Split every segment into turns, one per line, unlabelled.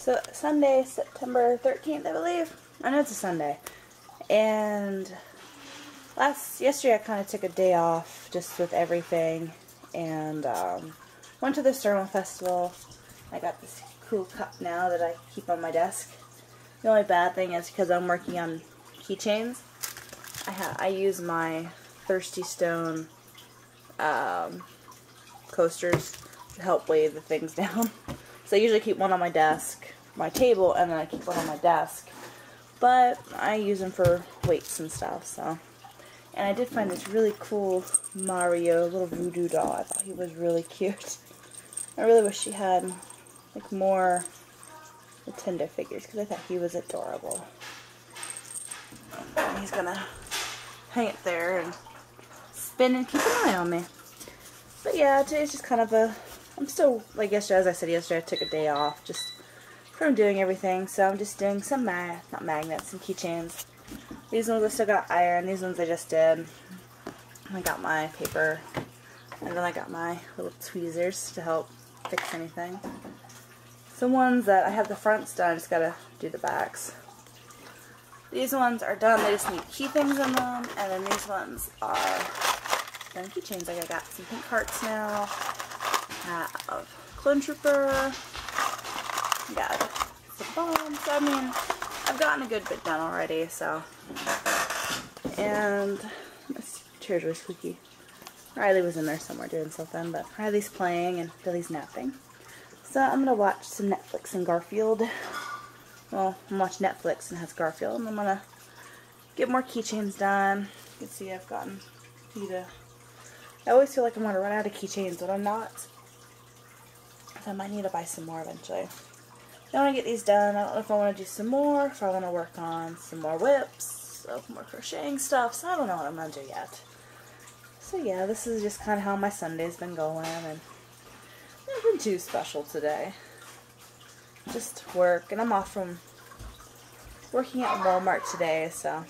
So Sunday, September 13th, I believe. I know it's a Sunday. And last yesterday I kind of took a day off just with everything and um, went to the Sterling Festival. I got this cool cup now that I keep on my desk. The only bad thing is because I'm working on keychains, I, I use my Thirsty Stone um, coasters to help weigh the things down. So I usually keep one on my desk, my table, and then I keep one on my desk. But I use them for weights and stuff, so. And I did find this really cool Mario little voodoo doll. I thought he was really cute. I really wish she had like more Nintendo figures because I thought he was adorable. And he's gonna hang it there and spin and keep an eye on me. But yeah, today's just kind of a, I'm still, like yesterday, as I said yesterday, I took a day off just from doing everything. So I'm just doing some, mag not magnets, and keychains. These ones I still got iron, these ones I just did. I got my paper, and then I got my little tweezers to help fix anything. Some ones that I have the fronts done, I just gotta do the backs. These ones are done, they just need key things in them, and then these ones are done keychains. Like I got some pink hearts now, have Clone Trooper, got some bombs, I mean, I've gotten a good bit done already, so. And, this chair's really squeaky. Riley was in there somewhere doing something, but Riley's playing and Billy's napping. So I'm going to watch some Netflix and Garfield. Well, I'm watch Netflix and has Garfield, and I'm going to get more keychains done. You can see I've gotten to I always feel like I'm going to run out of keychains, but I'm not. So I might need to buy some more eventually. I want to get these done. I don't know if I want to do some more, if I want to work on some more whips, some more crocheting stuff, so I don't know what I'm going to do yet. So yeah, this is just kind of how my Sunday's been going, and nothing too special today. Just work, and I'm off from working at Walmart today, so.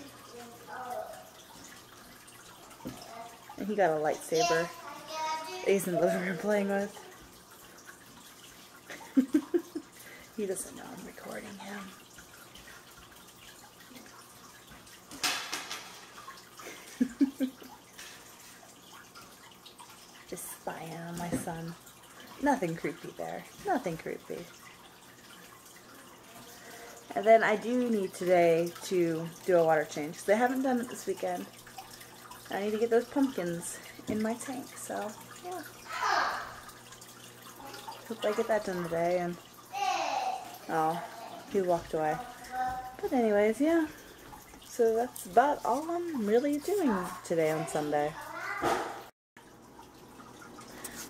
And he got a lightsaber he's in the living room playing with. He doesn't know I'm recording him. Just spying on my son. Nothing creepy there. Nothing creepy. And then I do need today to do a water change because I haven't done it this weekend. I need to get those pumpkins in my tank, so yeah. Hope I get that done today and oh, he walked away. But anyways, yeah. So that's about all I'm really doing today on Sunday.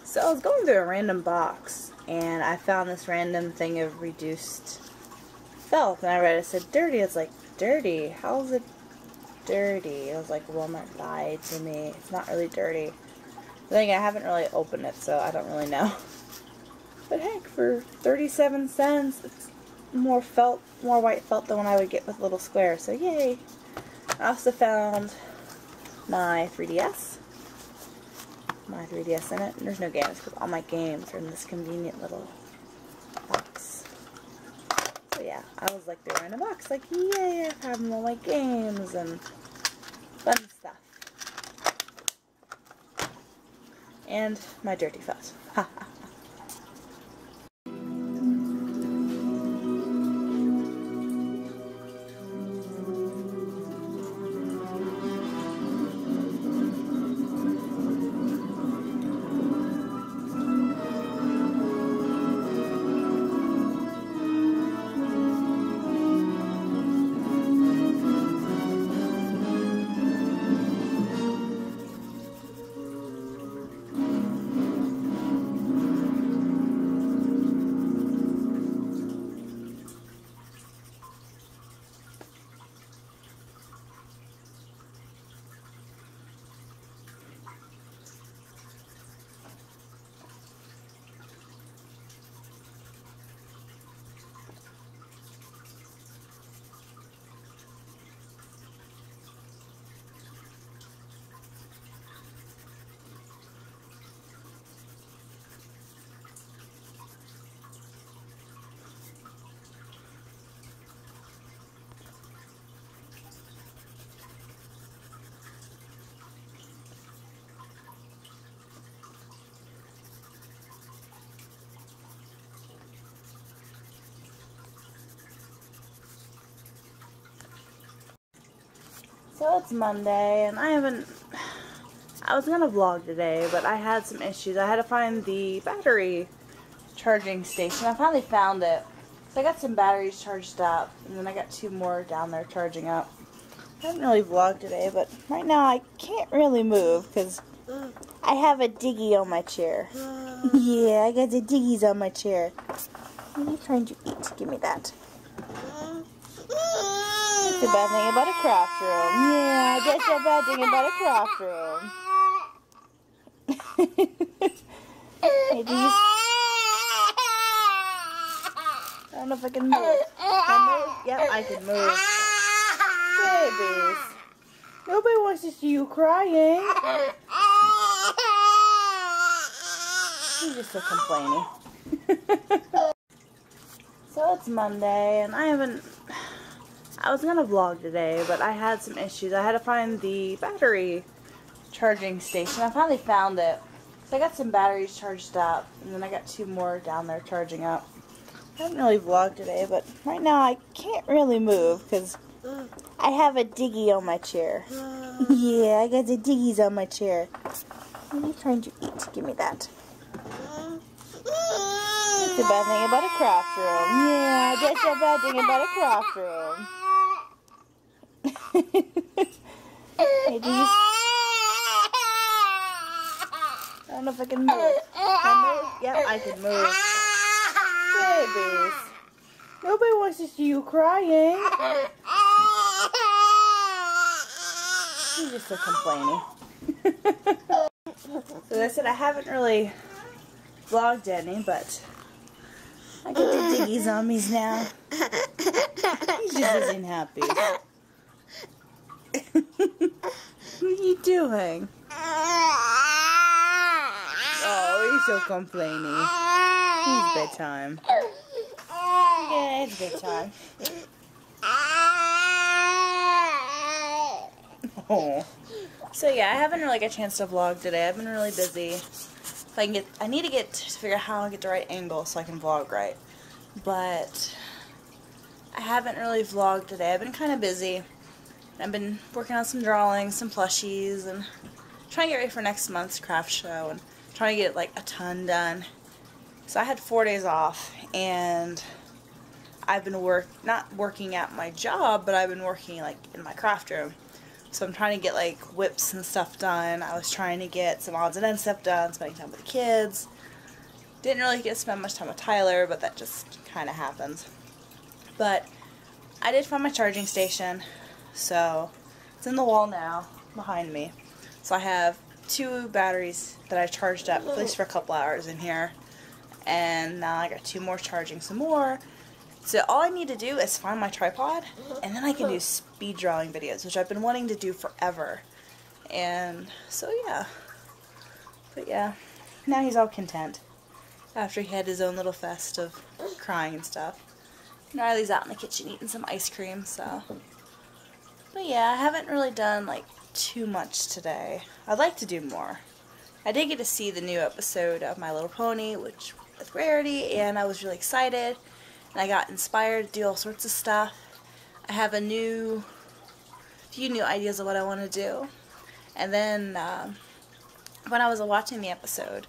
So I was going through a random box and I found this random thing of reduced felt and I read it, it said dirty. It's like, dirty? How is it dirty? I was like, Walmart lied to me. It's not really dirty. The thing, I haven't really opened it, so I don't really know. But heck, for 37 cents, it's more felt, more white felt than what I would get with little square. So yay! I also found my 3DS. My 3DS in it. There's no games because all my games are in this convenient little box. So yeah, I was like, they're in a box. Like, yay, I have all my games and fun stuff. And my dirty felt. So it's Monday, and I haven't. I was gonna vlog today, but I had some issues. I had to find the battery charging station. I finally found it. So I got some batteries charged up, and then I got two more down there charging up. I haven't really vlogged today, but right now I can't really move because I have a diggy on my chair. yeah, I got the diggies on my chair. What are you trying to eat? Give me that. That's the bad thing about a craft room. Yeah, that's the bad thing about a craft room. hey, do you... I don't know if I can move. Can I move? Yep, I can move. Babies. Nobody wants to see you crying. You're just so complaining. so it's Monday, and I haven't. I was gonna vlog today, but I had some issues. I had to find the battery charging station. I finally found it. So I got some batteries charged up, and then I got two more down there charging up. I haven't really vlogged today, but right now I can't really move because I have a diggy on my chair. yeah, I got the diggies on my chair. What are you trying to eat? Give me that. That's the bad thing about a craft room. Yeah, that's the bad thing about a craft room. Do you... I don't know if I can move. Can I move? Yep, I can move. Babies. Nobody wants to see you crying. You're just so complaining. so I said, I haven't really vlogged any, but I get the diggy zombies now. He just isn't happy. what are you doing? Oh, he's so complaining. It's bedtime. Yeah, it's bedtime. Oh. So yeah, I haven't really got a chance to vlog today. I've been really busy. If I can get, I need to get to figure out how to get the right angle so I can vlog right. But I haven't really vlogged today. I've been kind of busy. I've been working on some drawings, some plushies, and trying to get ready for next month's craft show and trying to get like a ton done. So I had four days off and I've been work not working at my job, but I've been working like in my craft room. So I'm trying to get like whips and stuff done. I was trying to get some odds and ends stuff done, spending time with the kids. Didn't really get to spend much time with Tyler, but that just kind of happens. But I did find my charging station, so it's in the wall now behind me. So I have two batteries that I charged up at least for a couple hours in here. And now I got two more charging some more. So all I need to do is find my tripod, and then I can do speed drawing videos, which I've been wanting to do forever. And so yeah. But yeah, now he's all content. After he had his own little fest of crying and stuff. And Riley's out in the kitchen eating some ice cream, so. But yeah, I haven't really done like too much today. I'd like to do more. I did get to see the new episode of My Little Pony, which with Rarity, and I was really excited and I got inspired to do all sorts of stuff. I have a new, few new ideas of what I want to do. And then um, when I was watching the episode,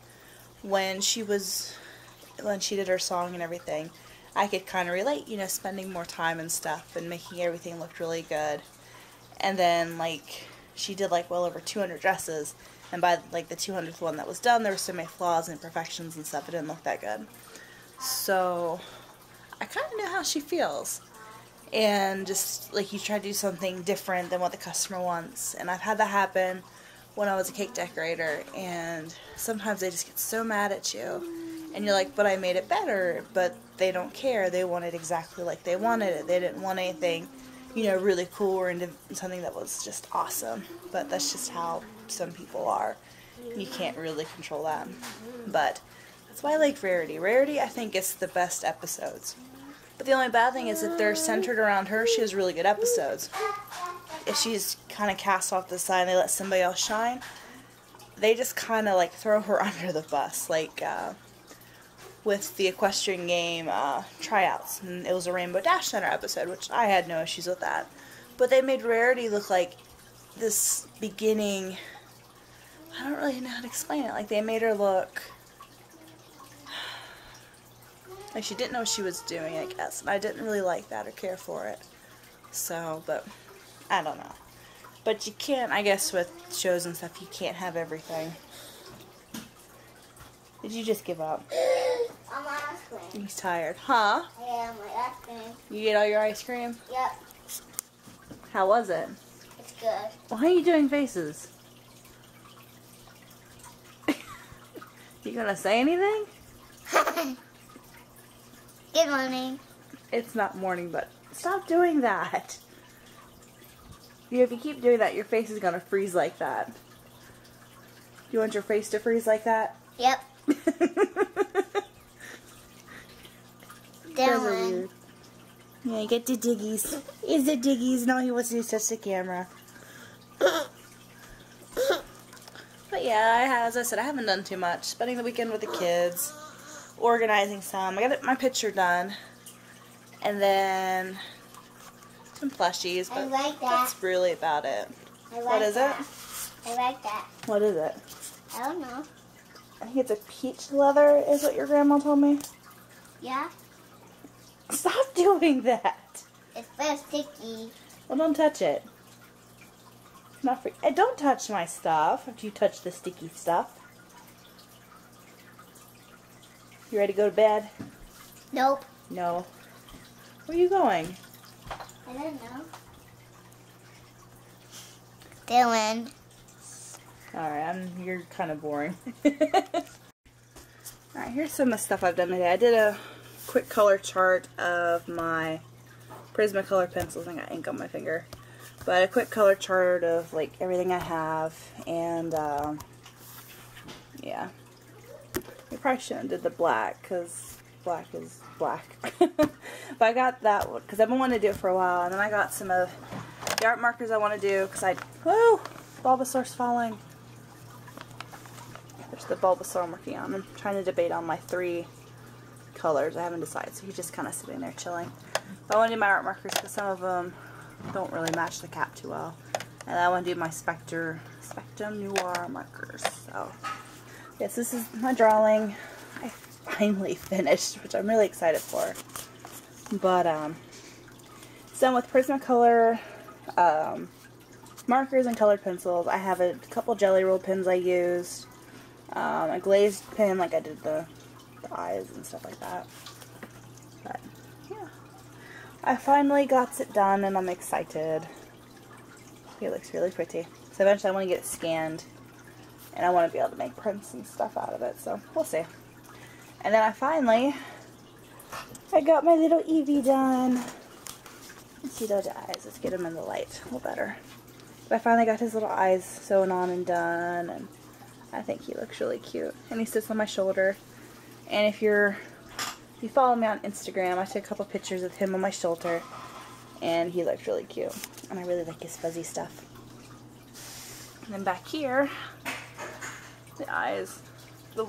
when she was, when she did her song and everything, I could kind of relate, you know, spending more time and stuff and making everything look really good. And then, like, she did, like, well over 200 dresses. And by, like, the 200th one that was done, there were so many flaws and imperfections and stuff. It didn't look that good. So, I kind of know how she feels. And just like you try to do something different than what the customer wants. And I've had that happen when I was a cake decorator. And sometimes they just get so mad at you. And you're like, but I made it better. But they don't care. They want it exactly like they wanted it. They didn't want anything, you know, really cool or into something that was just awesome. But that's just how some people are. You can't really control them. But that's why I like Rarity. Rarity, I think, is the best episodes. But the only bad thing is if they're centered around her, she has really good episodes. If she's kind of cast off the side and they let somebody else shine, they just kind of like throw her under the bus. Like uh, with the equestrian game uh, tryouts, and it was a Rainbow Dash Center episode, which I had no issues with that. But they made Rarity look like this beginning, I don't really know how to explain it. Like they made her look like she didn't know what she was doing, I guess. And I didn't really like that or care for it. So, but I don't know. But you can't, I guess, with shows and stuff, you can't have everything. Did you just give up?
Cream.
He's tired. Huh?
Yeah, my ice cream.
You get all your ice cream?
Yep,
How was it?
it's good.
Why are you doing faces? you gonna say anything?
good morning.
It's not morning, but stop doing that. If you keep doing that, your face is gonna freeze like that. You want your face to freeze like that?
Yep, Dylan.
weird. Yeah, get the diggies. Is the diggies? No, he wants to touch the camera. But yeah, I as I said, I haven't done too much. Spending the weekend with the kids, organizing some. I got my picture done, and then some plushies.
I
But
like that.
that's really about it.
I like
What is
that.
it?
I like that.
What is it?
I don't know.
I think it's a peach leather. Is what your grandma told me.
Yeah,
Stop doing that.
it's very sticky.
Well, don't touch it. Not for. Don't touch my stuff after you touch the sticky stuff. You ready to go to bed?
Nope.
No. Where are you going?
I don't know. Dylan.
Alright, I'm. You're kind of boring. Alright, here's some of the stuff I've done today. I did a quick color chart of my Prismacolor pencils. I got ink on my finger. But a quick color chart of like everything I have and um, yeah. We probably shouldn't have did the black because black is black. but I got that one because I've been wanting to do it for a while. And then I got some of the art markers I want to do because I, whoo, Bulbasaur's falling. There's the Bulbasaur I'm working on. I'm trying to debate on my three colors. I haven't decided, so he's just kind of sitting there chilling. But I want to do my art markers because some of them don't really match the cap too well. And I want to do my Spectre, Spectrum Noir markers. So, yes, this is my drawing. I finally finished, which I'm really excited for. But, um, done with Prismacolor um, markers and colored pencils. I have a couple Gelly Roll pens I used. Um, a glazed pen, like I did the, the eyes and stuff like that. But, yeah. I finally got it done and I'm excited. It looks really pretty. So eventually I want to get it scanned and I want to be able to make prints and stuff out of it. So we'll see. And then I finally, I got my little Eevee done. Let's see those eyes. Let's get him in the light a little better. But I finally got his little eyes sewn on and done and I think he looks really cute. And he sits on my shoulder. And if you're if you follow me on Instagram, I took a couple pictures of him on my shoulder, and he looked really cute. And I really like his fuzzy stuff. And then back here, the eyes, the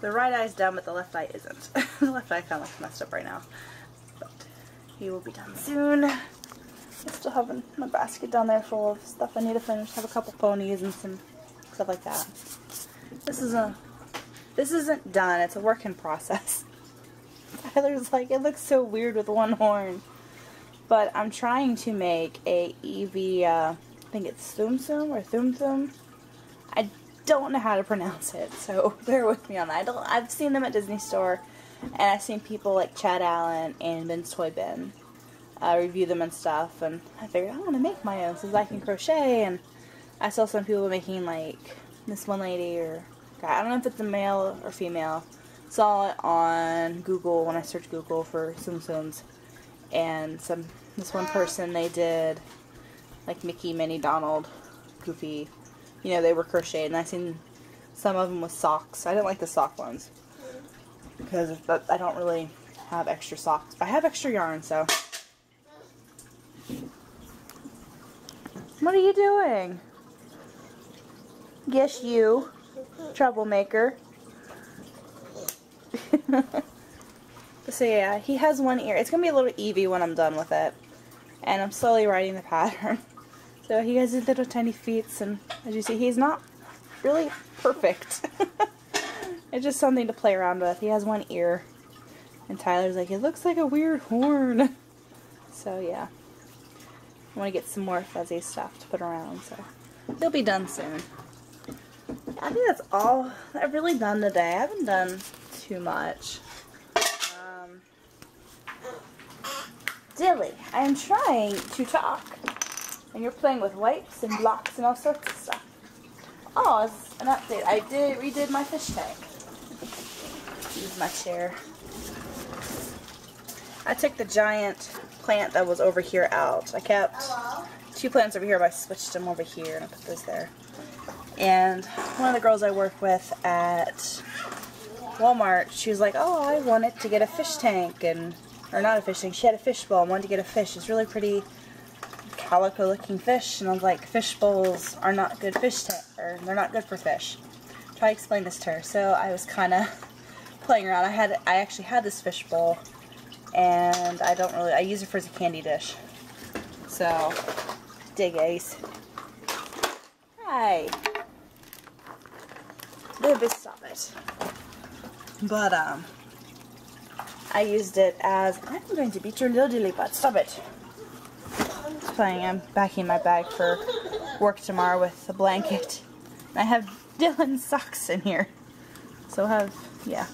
the right eye's done, but the left eye isn't. the left eye kind of looks messed up right now, but he will be done soon. I still have my basket down there full of stuff I need to finish. have a couple ponies and some stuff like that. This is a this isn't done. It's a work in process. Tyler's like, it looks so weird with one horn. But I'm trying to make a Eevee, uh, I think it's Tsum Tsum or Thum Thum. I don't know how to pronounce it, so bear with me on that. I don't, I've seen them at Disney Store, and I've seen people like Chad Alan and Ben's Toy Bin uh, review them and stuff, and I figured I want to make my own since I can crochet, and I saw some people making like this one lady or guy, I don't know if it's a male or female, saw it on Google when I searched Google for Tsums, and some this one person they did like Mickey, Minnie, Donald, Goofy, you know they were crocheted, and I seen some of them with socks. I didn't like the sock ones because I don't really have extra socks. I have extra yarn, so. What are you doing? Yes, you. Troublemaker. so yeah, he has one ear. It's going to be a little Eevee when I'm done with it. And I'm slowly writing the pattern. So he has his little tiny feet, and as you see, he's not really perfect. it's just something to play around with. He has one ear, and Tyler's like, it looks like a weird horn. So yeah, I want to get some more fuzzy stuff to put around. So he'll be done soon. I think that's all I've really done today. I haven't done too much. Um, Dilly, I am trying to talk. And you're playing with wipes and blocks and all sorts of stuff. Oh, as an update, I did redid my fish tank. Use my chair. I took the giant plant that was over here out. I kept
Hello?
two plants over here, but I switched them over here and I put those there. And one of the girls I work with at Walmart, she was like, "Oh, I wanted to get a fish tank and or not a fish tank. She had a fish bowl and wanted to get a fish. It's really pretty calico-looking fish." And I was like, "Fish bowls are not good fish tank, or they're not good for fish." Try to explain this to her. So I was kind of playing around. I had I actually had this fish bowl, and I don't really I use it for as a candy dish. So dig ace. Hi. Baby, stop it. But, um, I used it as, I'm going to beat your little dilly butt. Stop it. Playing, I'm packing my bag for work tomorrow with a blanket. I have Dylan's socks in here. So I have, yeah.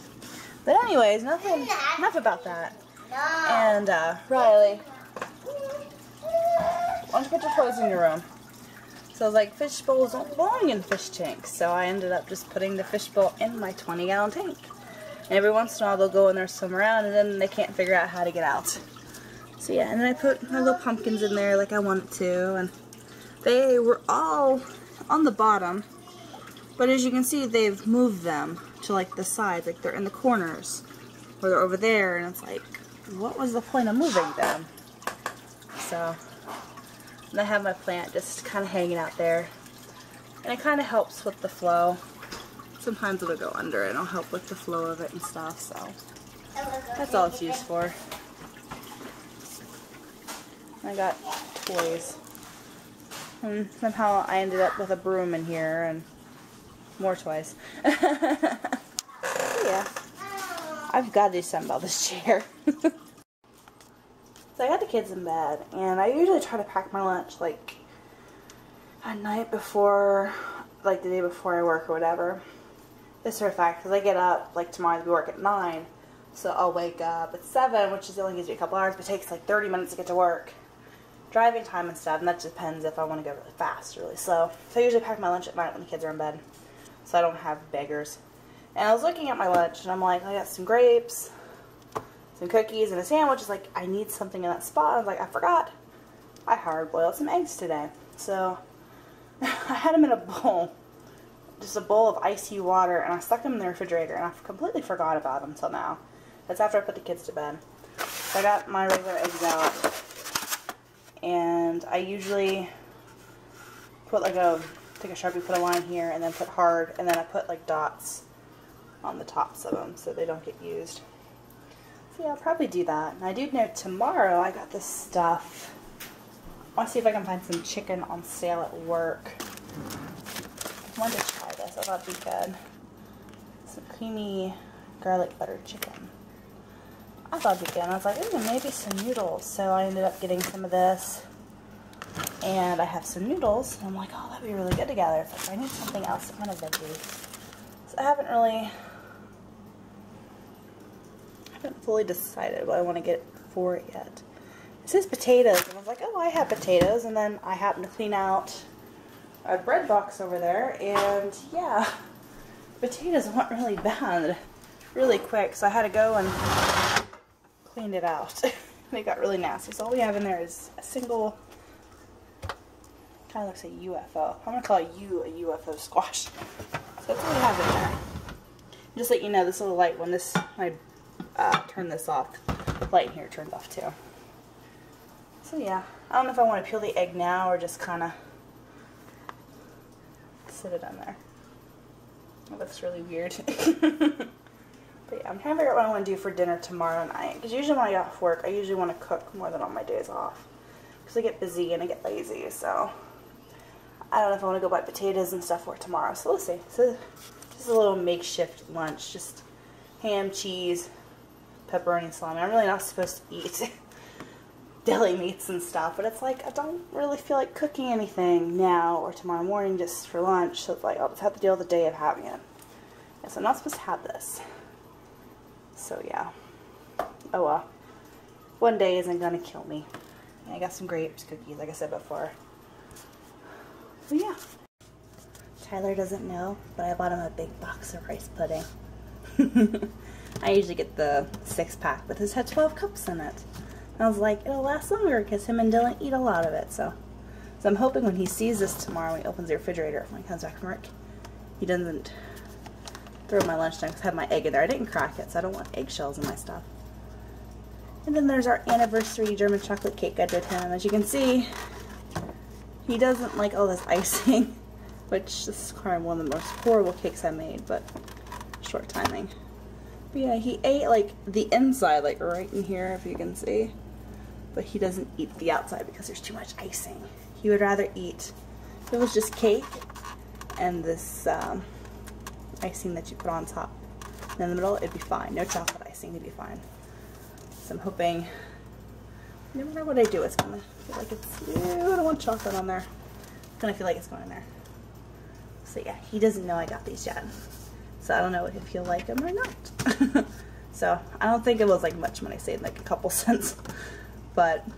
But anyways, nothing, enough about that.
No.
And, uh, Riley, why don't you put your toys in your room? So I was like, fish bowls don't belong in fish tanks. So I ended up just putting the fish bowl in my 20 gallon tank. And every once in a while they'll go in there swim around and then they can't figure out how to get out. So yeah, and then I put my little pumpkins in there like I wanted to. And they were all on the bottom. But as you can see, they've moved them to like the sides. Like they're in the corners. Or they're over there. And it's like, what was the point of moving them? So and I have my plant just kind of hanging out there. And it kind of helps with the flow. Sometimes it'll go under and it'll help with the flow of it and stuff, so that's all it's used for. I got toys. And somehow I ended up with a broom in here and more toys. yeah. I've got to do something about this chair. So I got the kids in bed, and I usually try to pack my lunch like at night before, like the day before I work or whatever. This for a fact, because I get up like tomorrow to work at 9, so I'll wake up at 7, which is only gives me a couple hours, but takes like 30 minutes to get to work. Driving time and stuff, and that depends if I want to go really fast or really slow. So I usually pack my lunch at night when the kids are in bed, so I don't have beggars. And I was looking at my lunch, and I'm like, I got some grapes, some cookies and a sandwich. It's like, I need something in that spot. I was like, I forgot. I hard boiled some eggs today. So I had them in a bowl. Just a bowl of icy water. And I stuck them in the refrigerator. And I completely forgot about them until now. That's after I put the kids to bed. So I got my regular eggs out. And I usually put like a, take a Sharpie, put a line here. And then put hard. And then I put like dots on the tops of them so they don't get used. Yeah, I'll probably do that. And I do know tomorrow I got this stuff. I want to see if I can find some chicken on sale at work. I wanted to try this. I thought it'd be good. Some creamy garlic butter chicken. I thought it'd be good. I was like, ooh, maybe some noodles. So I ended up getting some of this. And I have some noodles. And I'm like, oh, that'd be really good together. Like, I need something else, some kind of veggie. So I haven't really haven't fully decided what I want to get for it yet. It says potatoes, and I was like, oh, I have potatoes, and then I happened to clean out a bread box over there, and yeah, potatoes went really bad, really quick, so I had to go and clean it out. they got really nasty, so all we have in there is a single, kind of looks like a UFO. I'm going to call you a UFO squash. So that's what we have in there. Just let you know, this little light, when this, my uh, turn this off. The light here turns off too. So yeah, I don't know if I want to peel the egg now or just kind of sit it in there. It looks really weird. but yeah, I'm trying to figure out what I want to do for dinner tomorrow night. Because usually when I get off work, I usually want to cook more than on my days off. Because I get busy and I get lazy, so I don't know if I want to go buy potatoes and stuff for tomorrow. So we'll see. So just a little makeshift lunch. Just ham, cheese, pepperoni salami. I'm really not supposed to eat deli meats and stuff, but it's like I don't really feel like cooking anything now or tomorrow morning just for lunch. So it's like I'll just have to deal with the day of having it. Yes, I'm not supposed to have this. So yeah. Oh well. One day isn't gonna kill me. I got some grapes, cookies, like I said before. So yeah. Tyler doesn't know, but I bought him a big box of rice pudding. I usually get the six pack, but this had 12 cups in it. And I was like, it'll last longer because him and Dylan eat a lot of it. So, so I'm hoping when he sees this tomorrow, when he opens the refrigerator, when he comes back from work, he doesn't throw my lunchtime because I have my egg in there. I didn't crack it, so I don't want eggshells in my stuff. And then there's our anniversary German chocolate cake I did him. As you can see, he doesn't like all this icing, which this is probably one of the most horrible cakes I made, but short timing. Yeah, he ate like the inside, like right in here, if you can see. But he doesn't eat the outside because there's too much icing. He would rather eat, if it was just cake and this um, icing that you put on top. And in the middle, it'd be fine. No chocolate icing, it'd be fine. So I'm hoping, matter what I do, it's gonna feel like it's, ew, I don't want chocolate on there. It's gonna feel like it's going in there. So yeah, he doesn't know I got these yet. So I don't know if he'll like them or not. so I don't think it was like much money saved, like a couple cents. But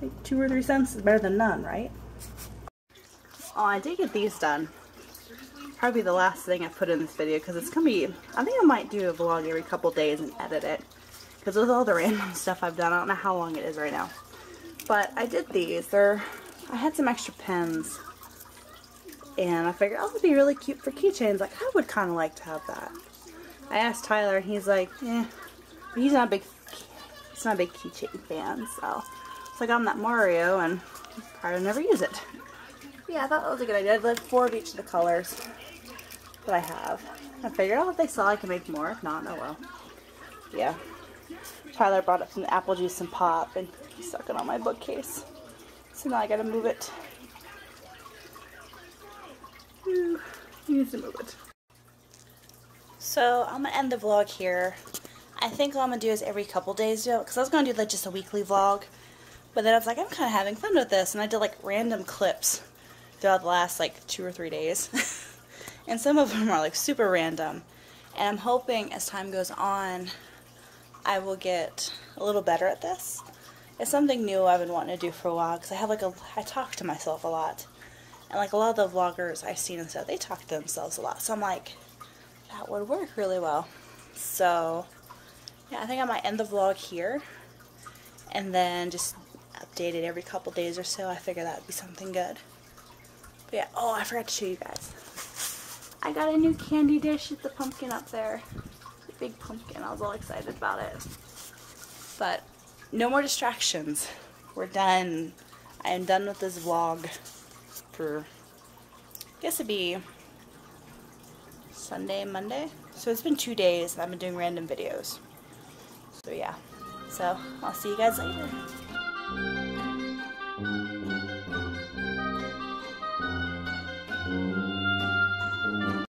like two or three cents is better than none, right? Oh, I did get these done. Probably the last thing I put in this video because it's gonna be, I think I might do a vlog every couple days and edit it. Because with all the random stuff I've done, I don't know how long it is right now. But I did these. They're, I had some extra pens. And I figured, oh, would be really cute for keychains. Like, I would kind of like to have that. I asked Tyler, and he's like, eh. He's not a big, he's not a big keychain fan, so. It's like, I'm that Mario, and probably never use it. Yeah, I thought that was a good idea. I did four of each of the colors that I have. I figured, oh, if they sell, I can make more. If not, oh well. Yeah. Tyler brought up some apple juice and pop, and he stuck it on my bookcase. So now I gotta move it. To move it. So I'm gonna end the vlog here. I think all I'm gonna do is every couple days because I was gonna do like just a weekly vlog. But then I was like, I'm kind of having fun with this, and I did like random clips throughout the last like two or three days. and some of them are like super random. And I'm hoping as time goes on, I will get a little better at this. It's something new I've been wanting to do for a while because I have like a, I talk to myself a lot. And like a lot of the vloggers I've seen and stuff, they talk to themselves a lot. So I'm like, that would work really well. So, yeah, I think I might end the vlog here. And then just update it every couple days or so. I figure that would be something good. But yeah, oh, I forgot to show you guys. I got a new candy dish with the pumpkin up there. The big pumpkin. I was all excited about it. But no more distractions. We're done. I am done with this vlog I guess it'd be Sunday, Monday. So it's been two days and I've been doing random videos. So yeah. So I'll see you guys later.